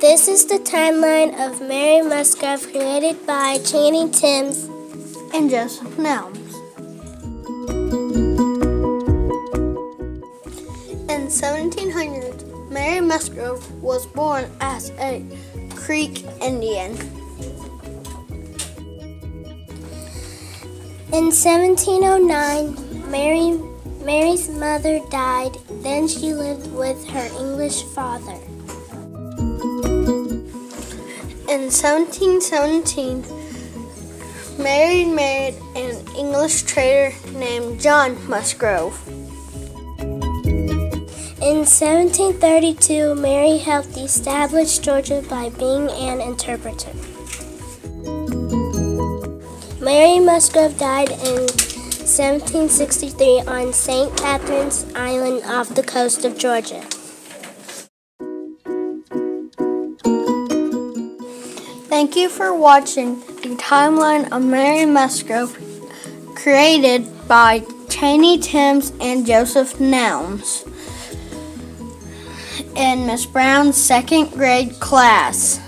This is the timeline of Mary Musgrove created by Chaney Timms and Joseph Nelms. In 1700, Mary Musgrove was born as a Creek Indian. In 1709, Mary, Mary's mother died. Then she lived with her English father. In 1717, Mary married an English trader named John Musgrove. In 1732, Mary helped establish Georgia by being an interpreter. Mary Musgrove died in 1763 on St. Catherine's Island off the coast of Georgia. Thank you for watching the timeline of Mary Musgrove created by Chaney Timms and Joseph Nelms in Miss Brown's second grade class.